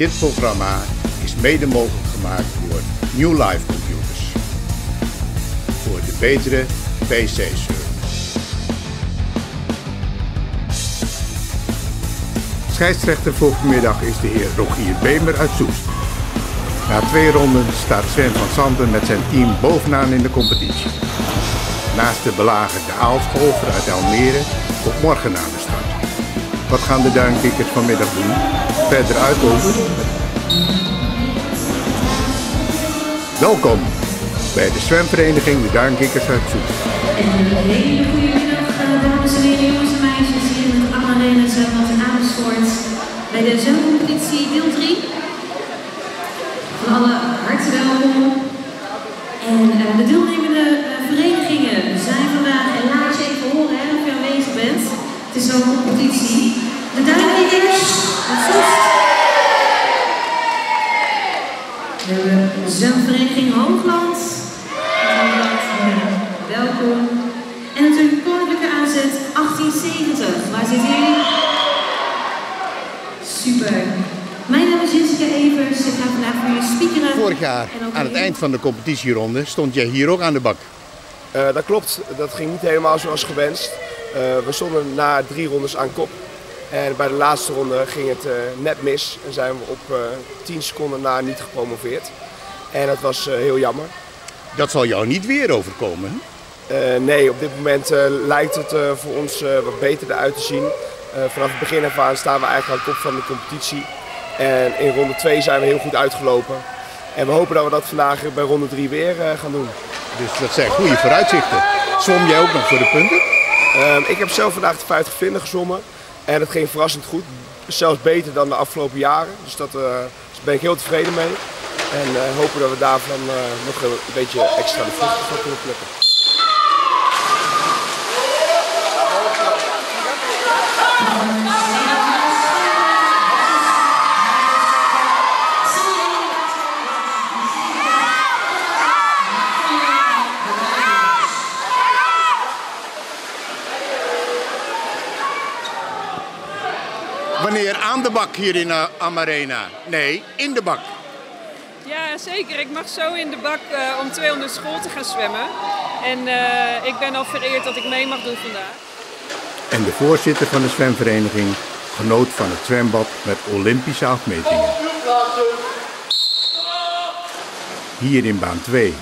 Dit programma is mede mogelijk gemaakt door New Life Computers. Voor de betere PC-service. Scheidsrechter voor vanmiddag is de heer Rogier Bemer uit Soest. Na twee ronden staat Sven van Santen met zijn team bovenaan in de competitie. Naast de belagerde Aalscholver uit Almere komt morgen aan de start. Wat gaan de duinkikkers vanmiddag doen? Verder uitlopen? Welkom bij de zwemvereniging de Duinkikkers uit Soest. Een hele goede middag, dames en heren, jongens en meisjes hier in het Amarena Zwembad in Amersfoort. Bij de zwemcompetitie deel 3. Van alle harte welkom. En eh, de deelnemende eh, verenigingen zijn vandaag, en laat je even horen hè, of je aanwezig bent. Het is zo'n competitie. De Duinkikkers uit Soest. We hebben de zwemvereniging Hoogland. Hoogland, eh, welkom. En natuurlijk Koninklijke aanzet 1870. Waar zit jullie? Super. Mijn naam is Jessica Evers. Vorig jaar, aan het eind van de competitieronde, stond jij hier ook aan de bak. Eh, dat klopt, dat ging niet helemaal zoals gewenst. Eh, we stonden na drie rondes aan kop. En bij de laatste ronde ging het eh, net mis en zijn we op eh 10 seconden na niet gepromoveerd. En dat was eh, heel jammer. Dat zal jou niet weer overkomen. Eh, nee, op dit moment eh, lijkt het eh, voor ons wat beter eruit te zien. Eh, vanaf het begin af aan staan we eigenlijk aan kop van de competitie. En in ronde 2 zijn we heel goed uitgelopen. En we hopen dat we dat vandaag bij ronde 3 weer eh, gaan doen. Dus dat zijn goede vooruitzichten. Zwom jij ook nog voor de punten? Ehm, ik heb zelf vandaag de 50 vlinder gezwommen en dat ging verrassend goed. Zelfs beter dan de afgelopen jaren. Dus dat, eh, daar ben ik heel tevreden mee. En eh, hopen dat we daarvan nog een beetje extra de vruchten van kunnen plukken. De bak hier in eh, Amarena? Nee, in de bak. Ja, zeker. Ik mag zo in de bak eh, om 200 school te gaan zwemmen. En eh, ik ben al vereerd dat ik mee mag doen vandaag. En de voorzitter van de zwemvereniging genoot van het zwembad met Olympische afmetingen. Hier in baan 2,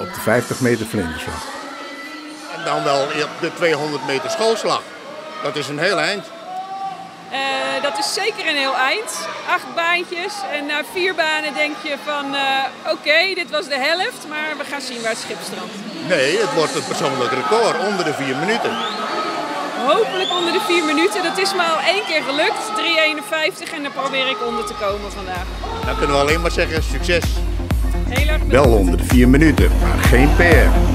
op de 50 meter vlinderslag. En dan wel op de 200 meter schoolslag. Dat is een heel eind. Eh, dat is zeker een heel eind. Acht baantjes. En na vier banen denk je van eh, oké, dit was de helft. Maar we gaan zien waar het schip strandt. Nee, het wordt een persoonlijk record onder de 4 minuten. Hopelijk onder de vier minuten. Dat is me al één keer gelukt. 3,51 en daar probeer ik onder te komen vandaag. Dan kunnen we alleen maar zeggen succes. Heel erg bedankt. Wel onder de 4 minuten, maar geen PR.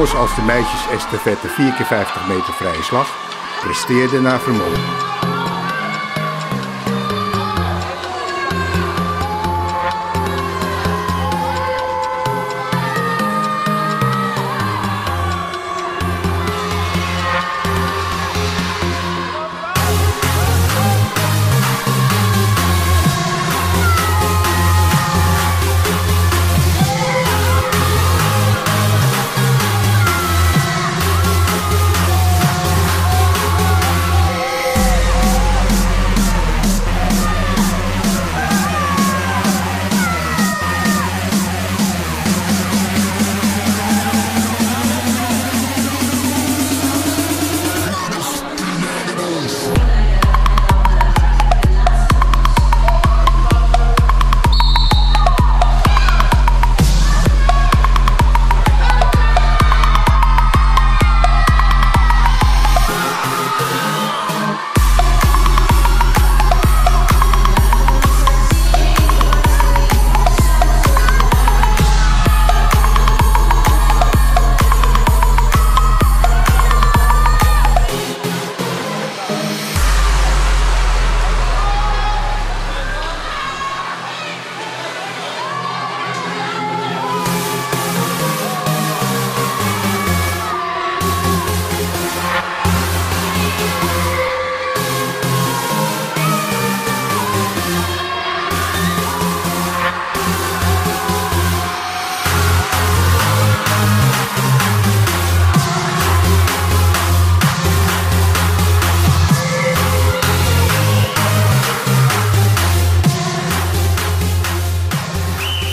Als de meisjes estafette 4 keer 50 meter vrije slag presteerden naar vermogen.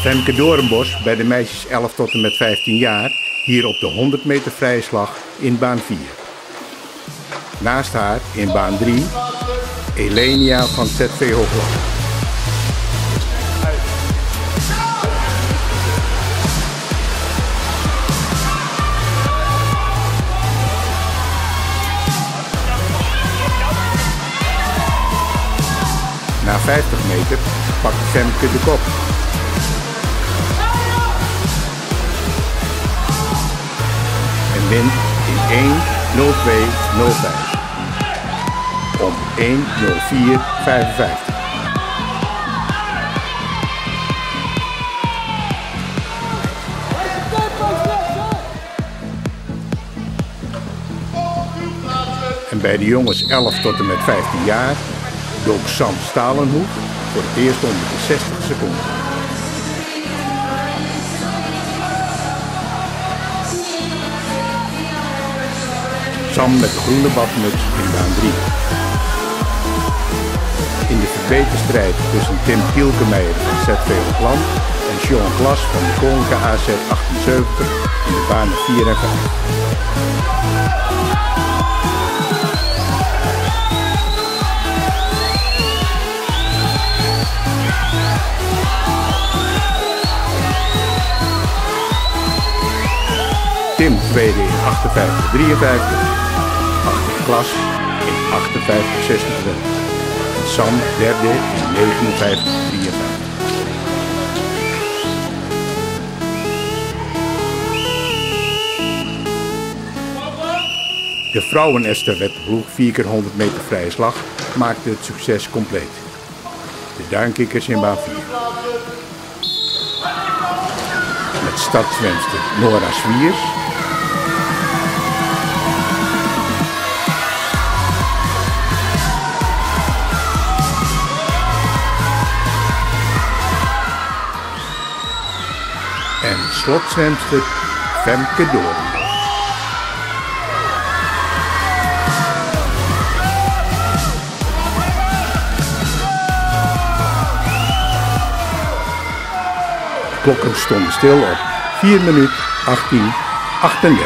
Femke Doornbos bij de meisjes 11 tot en met 15 jaar hier op de 100 meter vrije slag in baan 4. Naast haar in baan 3 Elenia van ZV Hoogland. Na 50 meter pakt Femke de kop. Wint in 1.02.05 om 1.04.55. En bij de jongens 11 tot en met 15 jaar dook Sam Stalenhoek voor het eerst onder de 60 seconden. Sam met de groene badmuts in baan 3. In de verbeterstrijd tussen Tim Kielkemeijer van ZV Plan en Sean Glas van de Koninklijke AZ 78 in de banen 4 en 5. Tim tweede in 58-53. Klas in 58-26. En Sam derde in 59-53. De vrouwen-estafetteploeg 4 keer 100 meter vrije slag maakte het succes compleet. De duinkikkers in baan 4. Met startzwemster Nora Swiers. En slotzwemster Femke Doorn. Klokken stonden stil op 4 minuten 18, 38.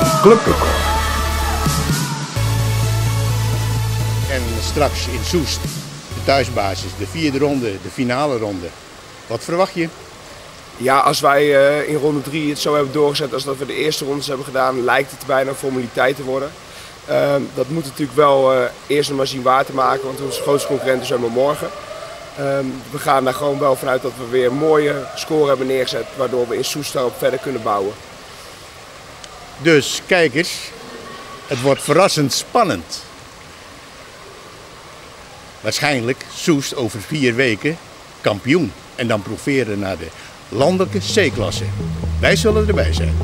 Een clubrecord. En straks in Soest, thuisbasis, de vierde ronde, de finale ronde. Wat verwacht je? Ja, als wij eh, in ronde 3 het zo hebben doorgezet als dat we de eerste rondes hebben gedaan, lijkt het bijna een formaliteit te worden. Ehm, dat moet natuurlijk wel eh, eerst nog maar zien waar te maken, want onze grootste concurrent is helemaal morgen. Ehm, we gaan daar gewoon wel vanuit dat we weer een mooie score hebben neergezet, waardoor we in Soest verder kunnen bouwen. Dus kijkers, het wordt verrassend spannend. Waarschijnlijk Soest over vier weken kampioen. En dan proveren naar de landelijke C-klasse. Wij zullen erbij zijn.